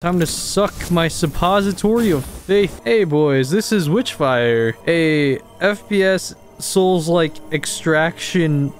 Time to suck my suppository of faith. Hey boys, this is Witchfire, a FPS Souls-like extraction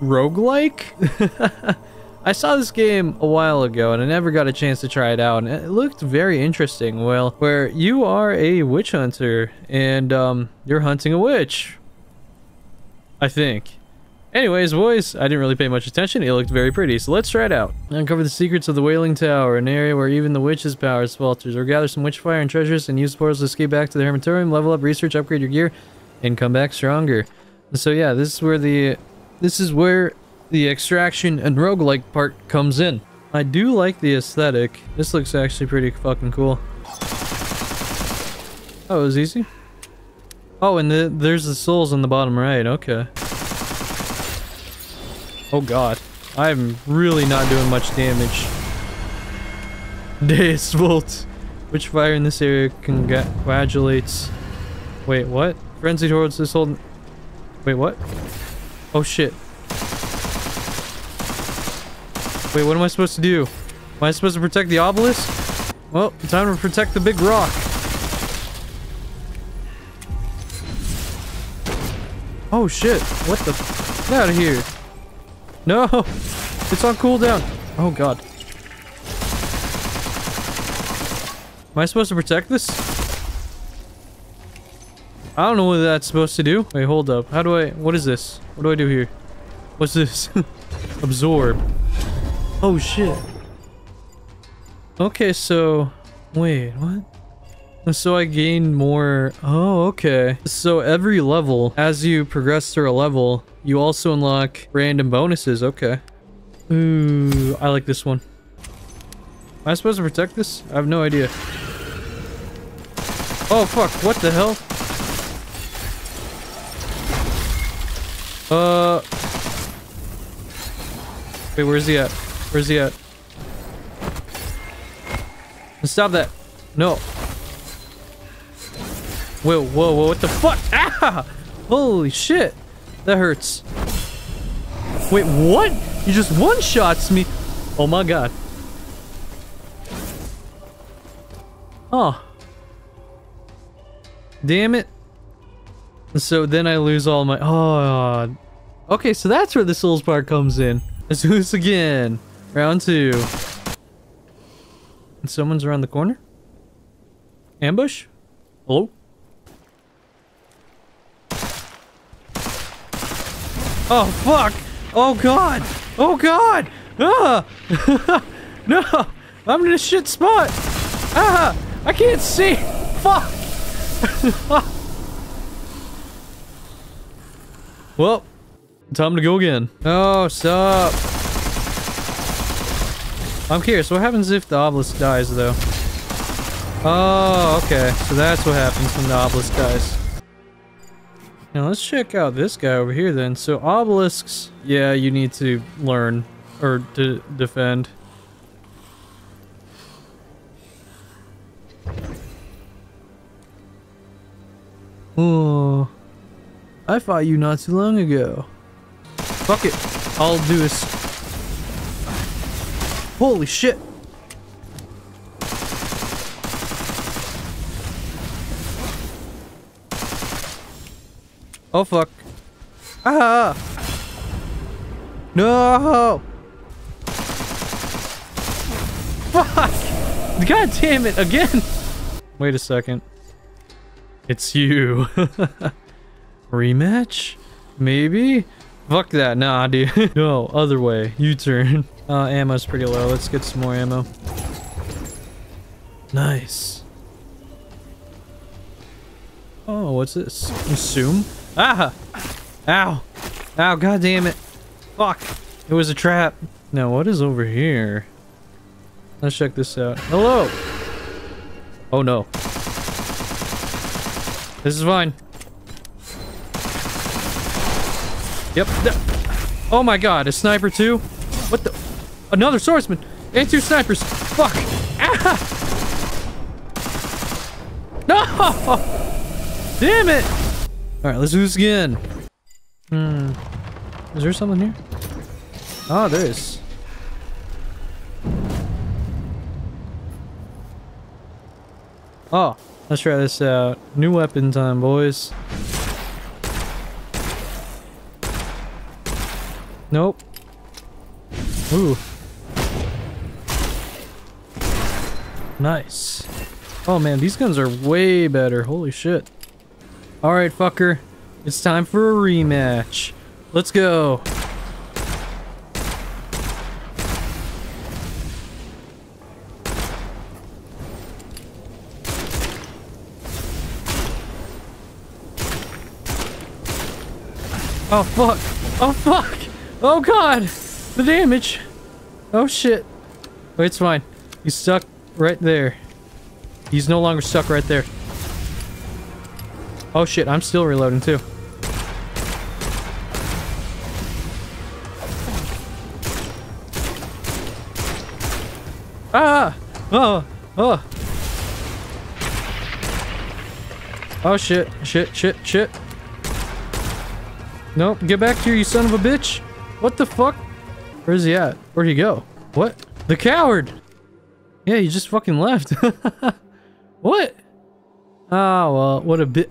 roguelike? I saw this game a while ago and I never got a chance to try it out and it looked very interesting. Well, where you are a witch hunter and um, you're hunting a witch. I think. Anyways, boys, I didn't really pay much attention. It looked very pretty, so let's try it out. Uncover the secrets of the Wailing Tower, an area where even the witch's powers falters, or gather some witch fire and treasures and use portals to escape back to the Hermitorium, level up, research, upgrade your gear, and come back stronger. So yeah, this is where the this is where the extraction and roguelike part comes in. I do like the aesthetic. This looks actually pretty fucking cool. Oh, it was easy? Oh, and the, there's the souls on the bottom right. Okay. Oh god. I'm really not doing much damage. Deus Vult. Which fire in this area congratulates... Wait, what? Frenzy towards this whole... Wait, what? Oh shit. Wait, what am I supposed to do? Am I supposed to protect the obelisk? Well, time to protect the big rock. Oh shit, what the Get out of here. No! It's on cooldown. Oh god. Am I supposed to protect this? I don't know what that's supposed to do. Wait, hold up. How do I... What is this? What do I do here? What's this? Absorb. Oh, shit. Okay, so... Wait, what? So I gain more... Oh, okay. So every level, as you progress through a level, you also unlock random bonuses. Okay. Ooh, I like this one. Am I supposed to protect this? I have no idea. Oh, fuck. What the hell? Uh... Wait, where's he at? Where's he at? Stop that. No. Whoa, whoa, whoa, what the fuck? Ah! Holy shit. That hurts. Wait, what? He just one-shots me. Oh my god. Oh. Damn it. So then I lose all my... Oh. Okay, so that's where the souls part comes in. Let's do this again. Round two. And someone's around the corner? Ambush? Hello? Oh, fuck! Oh, God! Oh, God! Ah! no! I'm in a shit spot! Ah! I can't see! Fuck! well, time to go again. Oh, stop! I'm curious, what happens if the obelisk dies, though? Oh, okay. So that's what happens when the obelisk dies. Now let's check out this guy over here then. So obelisks, yeah, you need to learn or to defend. Oh, I fought you not too long ago. Fuck it. I'll do this. Holy shit. Oh fuck. Ah! No! Fuck! God damn it, again! Wait a second. It's you. Rematch? Maybe? Fuck that, nah dude. no, other way. U-turn. Uh, ammo's pretty low. Let's get some more ammo. Nice. Oh, what's this? Assume? Ah! Ow! Ow, god damn it. Fuck! It was a trap. Now, what is over here? Let's check this out. Hello! Oh no. This is fine. Yep. Oh my god, a sniper too? What the? Another swordsman! And two snipers! Fuck! Ah! No! Damn it! Alright, let's do this again. Hmm. Is there something here? Oh, there is. Oh, let's try this out. New weapon time, boys. Nope. Ooh. Nice. Oh man, these guns are way better. Holy shit. Alright, fucker. It's time for a rematch. Let's go. Oh fuck! Oh fuck! Oh god! The damage! Oh shit! Oh, it's fine. He's stuck right there. He's no longer stuck right there. Oh shit, I'm still reloading too. Ah! Oh! Oh! Oh shit, shit, shit, shit. Nope, get back here, you son of a bitch! What the fuck? Where's he at? Where'd he go? What? The coward! Yeah, he just fucking left. what? Ah, oh, well, what a bit.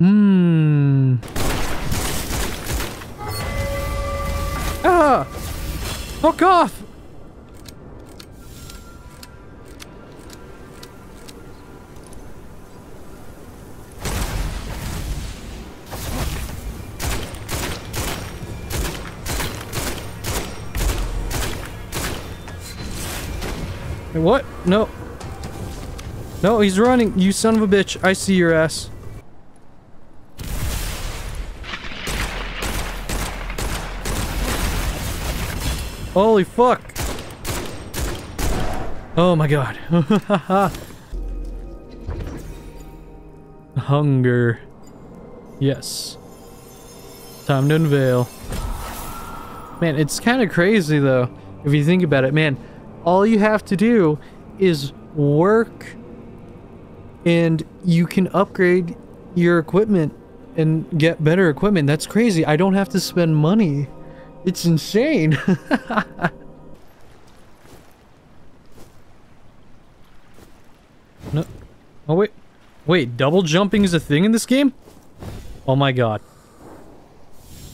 Hmm. Ah! Fuck off! What? No. No, he's running. You son of a bitch. I see your ass. Holy fuck. Oh my god. Hunger. Yes. Time to unveil. Man, it's kind of crazy though, if you think about it. Man, all you have to do is work and you can upgrade your equipment and get better equipment. That's crazy. I don't have to spend money. It's insane. no. Oh, wait. Wait, double jumping is a thing in this game? Oh my god.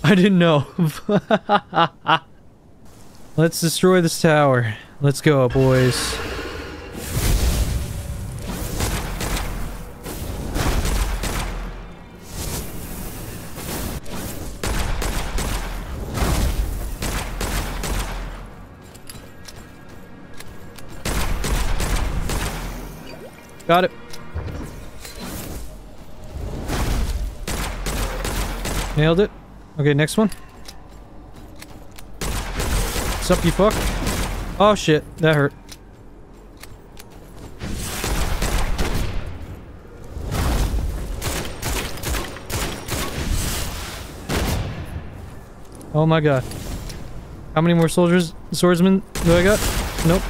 I didn't know. Let's destroy this tower. Let's go, boys. Got it. Nailed it. Okay, next one. What's up, you fuck? Oh shit, that hurt. Oh my god. How many more soldiers, swordsmen do I got? Nope.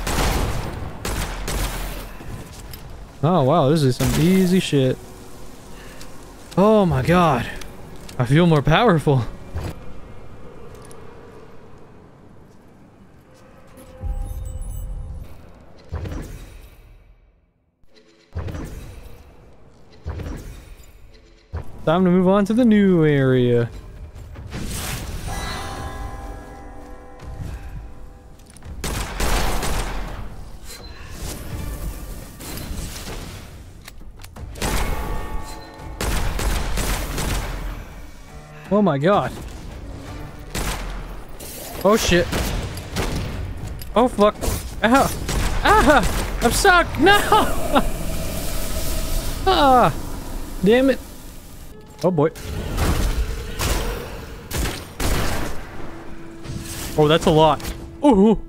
Oh wow, this is some easy shit. Oh my god. I feel more powerful. Time to move on to the new area. Oh my god. Oh shit. Oh fuck. Ah! Ah! I'm stuck! No! ah! Damn it. Oh boy. Oh, that's a lot. Ooh.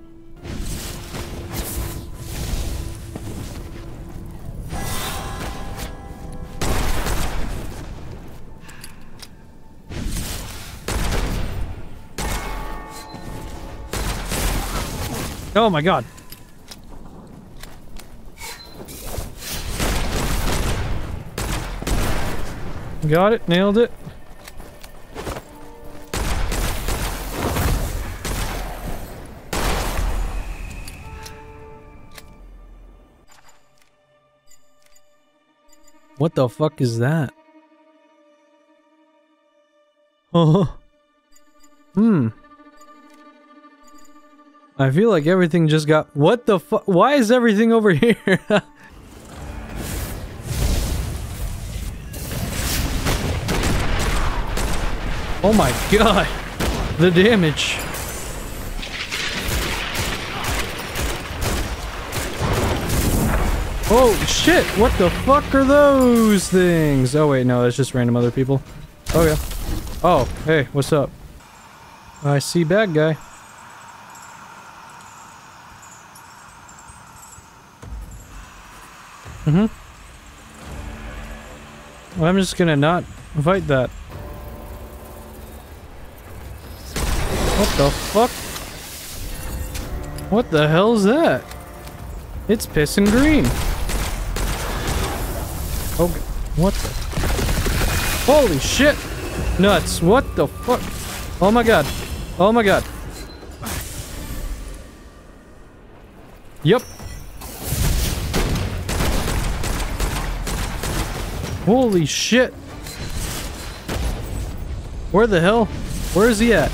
Oh my god. Got it, nailed it. What the fuck is that? Oh. Hmm. I feel like everything just got- What the fuck? Why is everything over here? oh my god. The damage. Oh shit! What the fuck are those things? Oh wait, no, that's just random other people. Oh yeah. Oh, hey, what's up? I see bad guy. Mm-hmm. Well, I'm just gonna not fight that. What the fuck? What the hell is that? It's pissing green. Oh, what the? Holy shit! Nuts, what the fuck? Oh my god. Oh my god. Yep. Holy shit. Where the hell? Where is he at?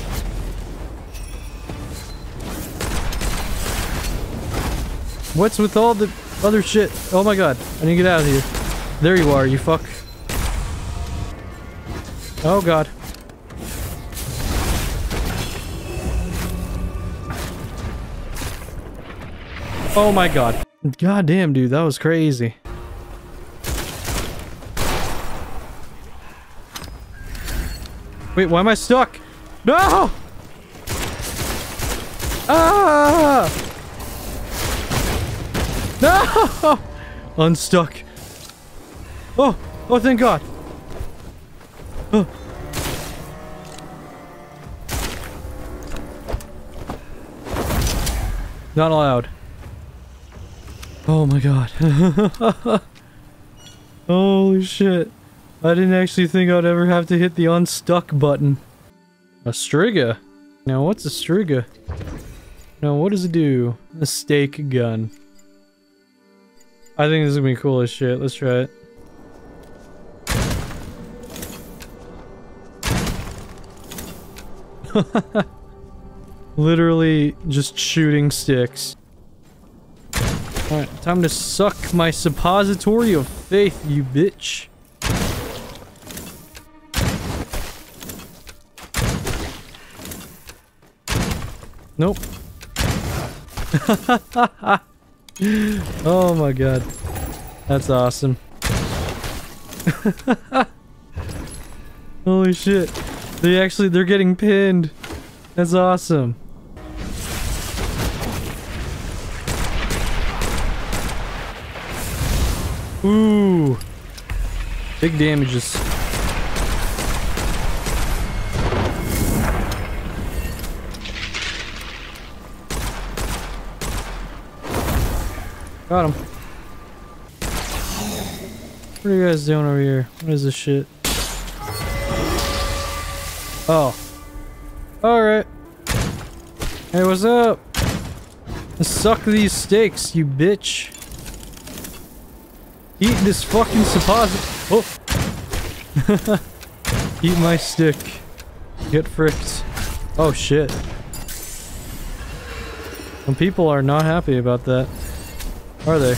What's with all the other shit? Oh my god. I need to get out of here. There you are, you fuck. Oh god. Oh my god. God damn, dude, that was crazy. Wait, why am I stuck? No! Ah! No! Unstuck. Oh! Oh, thank God. Oh. Not allowed. Oh my god. Holy shit. I didn't actually think I'd ever have to hit the unstuck button. A Striga? Now what's a Striga? Now what does it do? A stake gun. I think this is gonna be cool as shit. Let's try it. Literally just shooting sticks. Alright, time to suck my suppository of faith, you bitch. Nope. oh my god. That's awesome. Holy shit. They actually, they're getting pinned. That's awesome. Ooh. Big damages. Got him. What are you guys doing over here? What is this shit? Oh. Alright. Hey, what's up? Suck these stakes, you bitch. Eat this fucking supposit- Oh! Eat my stick. Get fricked. Oh shit. Some people are not happy about that. Are they?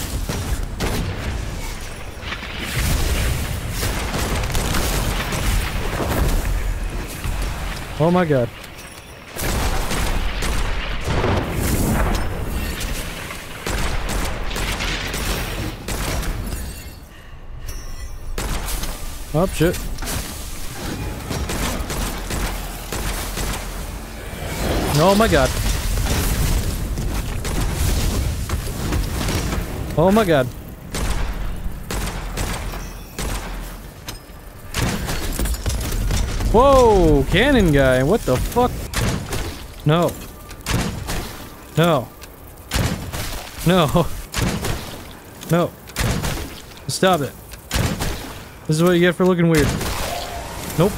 Oh my god. Oh shit. Oh my god. Oh my god. Whoa, cannon guy, what the fuck? No. No. No. No. Stop it. This is what you get for looking weird. Nope.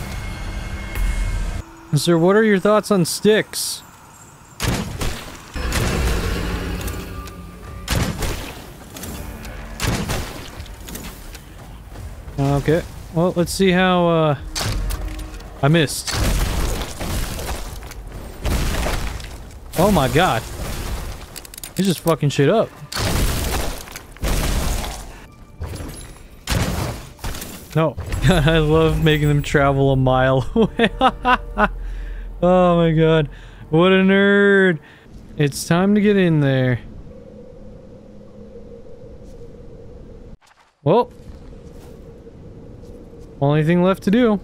Sir, what are your thoughts on sticks? Okay. Well, let's see how, uh... I missed. Oh my god. He's just fucking shit up. No. I love making them travel a mile away. oh my god. What a nerd. It's time to get in there. Well. Only thing left to do.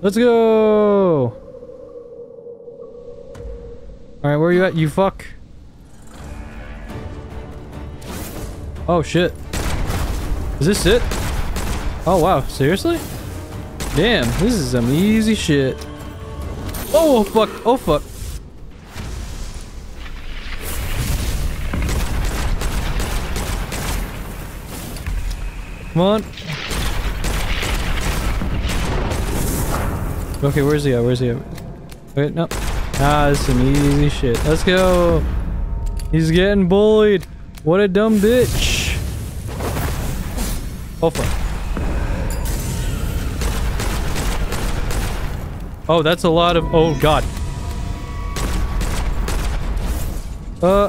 Let's go! Alright, where are you at, you fuck? Oh shit. Is this it? Oh wow, seriously? Damn, this is some easy shit. Oh, oh fuck, oh fuck. Come on. Okay, where's he at? Where's he at? Wait, no. Ah, this is some easy shit. Let's go. He's getting bullied. What a dumb bitch. Oh, fuck. Oh, that's a lot of... Oh, God. Uh...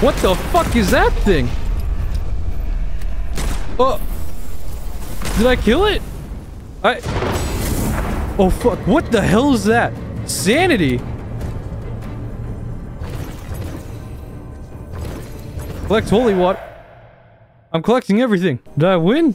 What the fuck is that thing? Oh... Did I kill it? I... Oh, fuck. What the hell is that? Sanity? Collect holy water. I'm collecting everything. Did I win?